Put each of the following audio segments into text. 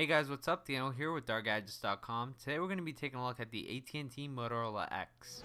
Hey guys, what's up? Daniel here with DarGadgetz.com. Today we're going to be taking a look at the AT&T Motorola X.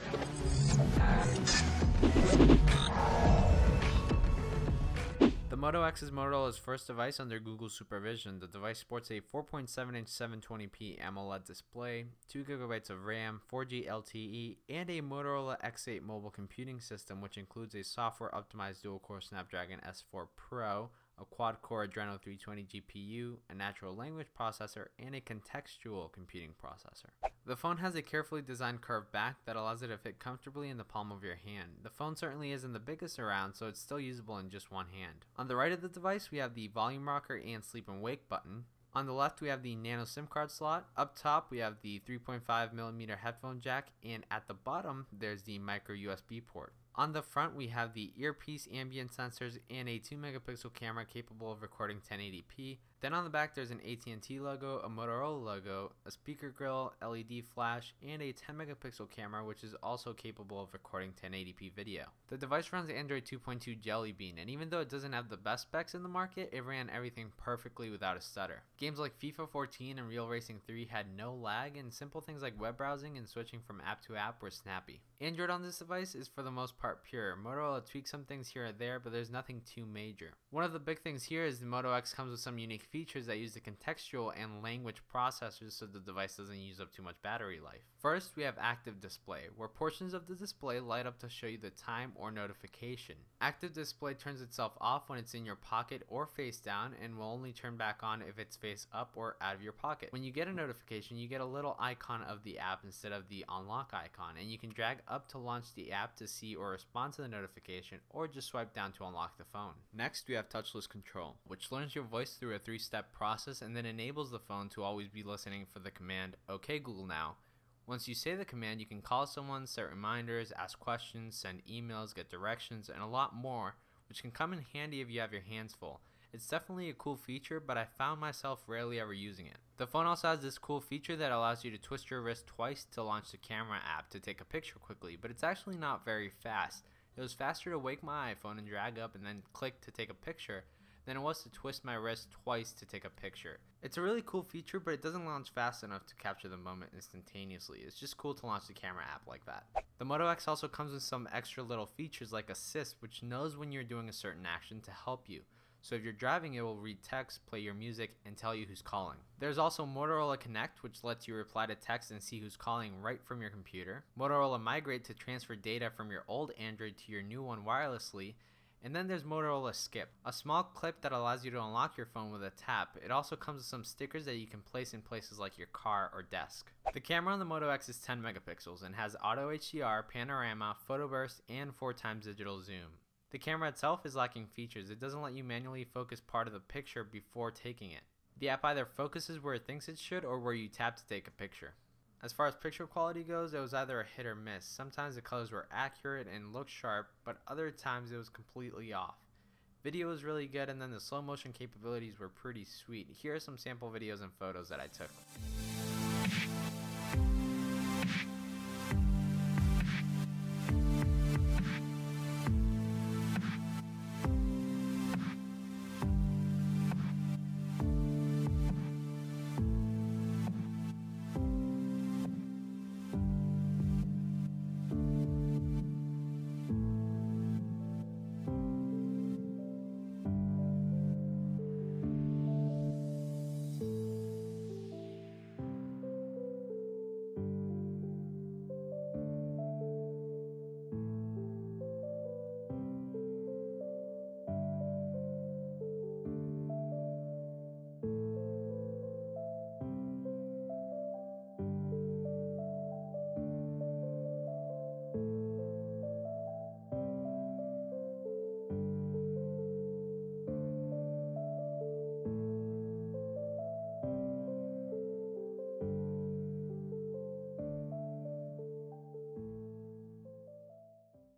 The Moto X is Motorola's first device under Google supervision. The device sports a 4.7-inch 720p AMOLED display, 2GB of RAM, 4G LTE, and a Motorola X8 mobile computing system which includes a software-optimized dual-core Snapdragon S4 Pro, a quad-core Adreno 320 GPU, a natural language processor, and a contextual computing processor. The phone has a carefully designed curved back that allows it to fit comfortably in the palm of your hand. The phone certainly isn't the biggest around, so it's still usable in just one hand. On the right of the device, we have the volume rocker and sleep and wake button. On the left, we have the nano SIM card slot. Up top, we have the 3.5mm headphone jack, and at the bottom, there's the micro USB port. On the front, we have the earpiece ambient sensors and a 2 megapixel camera capable of recording 1080p. Then on the back, there's an AT&T logo, a Motorola logo, a speaker grill, LED flash, and a 10 megapixel camera which is also capable of recording 1080p video. The device runs Android 2.2 Jelly Bean, and even though it doesn't have the best specs in the market, it ran everything perfectly without a stutter. Games like FIFA 14 and Real Racing 3 had no lag, and simple things like web browsing and switching from app to app were snappy. Android on this device is for the most part pure. Motorola tweaks some things here or there, but there's nothing too major. One of the big things here is the Moto X comes with some unique features that use the contextual and language processors so the device doesn't use up too much battery life. First, we have active display, where portions of the display light up to show you the time or notification. Active display turns itself off when it's in your pocket or face down and will only turn back on if it's face up or out of your pocket. When you get a notification, you get a little icon of the app instead of the unlock icon, and you can drag up to launch the app to see or respond to the notification or just swipe down to unlock the phone. Next, we have touchless control, which learns your voice through a three-step process and then enables the phone to always be listening for the command, OK Google now. Once you say the command, you can call someone, set reminders, ask questions, send emails, get directions, and a lot more, which can come in handy if you have your hands full. It's definitely a cool feature, but I found myself rarely ever using it. The phone also has this cool feature that allows you to twist your wrist twice to launch the camera app to take a picture quickly, but it's actually not very fast. It was faster to wake my iPhone and drag up and then click to take a picture than it was to twist my wrist twice to take a picture. It's a really cool feature, but it doesn't launch fast enough to capture the moment instantaneously. It's just cool to launch the camera app like that. The Moto X also comes with some extra little features like Assist, which knows when you're doing a certain action to help you. So if you're driving, it will read text, play your music, and tell you who's calling. There's also Motorola Connect, which lets you reply to text and see who's calling right from your computer. Motorola Migrate to transfer data from your old Android to your new one wirelessly. And then there's Motorola Skip, a small clip that allows you to unlock your phone with a tap. It also comes with some stickers that you can place in places like your car or desk. The camera on the Moto X is 10 megapixels and has auto HDR, panorama, photo burst, and 4 times digital zoom. The camera itself is lacking features. It doesn't let you manually focus part of the picture before taking it. The app either focuses where it thinks it should or where you tap to take a picture. As far as picture quality goes, it was either a hit or miss. Sometimes the colors were accurate and looked sharp, but other times it was completely off. Video was really good and then the slow motion capabilities were pretty sweet. Here are some sample videos and photos that I took.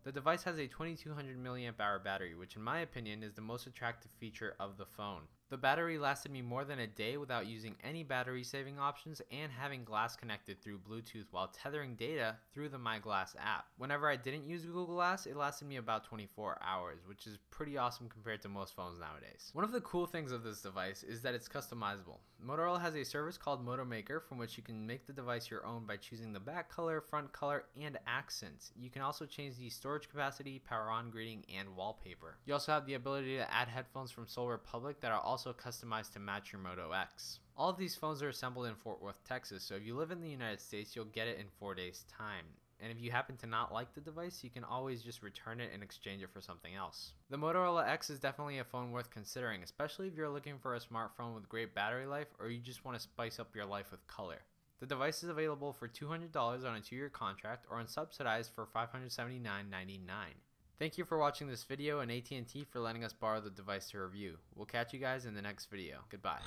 The device has a 2200 mAh battery, which in my opinion is the most attractive feature of the phone. The battery lasted me more than a day without using any battery saving options and having Glass connected through Bluetooth while tethering data through the My Glass app. Whenever I didn't use Google Glass, it lasted me about 24 hours, which is pretty awesome compared to most phones nowadays. One of the cool things of this device is that it's customizable. Motorola has a service called Moto Maker from which you can make the device your own by choosing the back color, front color, and accents. You can also change the storage capacity, power on greeting, and wallpaper. You also have the ability to add headphones from SOL Republic that are also also customized to match your Moto X. All of these phones are assembled in Fort Worth, Texas, so if you live in the United States, you'll get it in four days' time. And if you happen to not like the device, you can always just return it and exchange it for something else. The Motorola X is definitely a phone worth considering, especially if you're looking for a smartphone with great battery life or you just want to spice up your life with color. The device is available for $200 on a 2-year contract or unsubsidized for $579.99. Thank you for watching this video and AT&T for letting us borrow the device to review. We'll catch you guys in the next video. Goodbye.